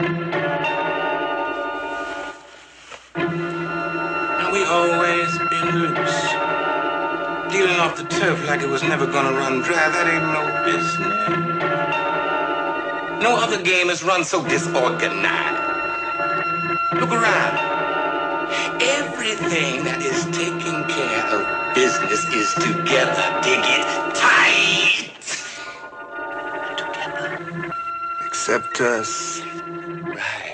And we always been loose. Dealing off the turf like it was never gonna run dry, that ain't no business. No other game is run so disorganized. Look around. Everything that is taking care of business is together. Dig it tight. Together. Except us right.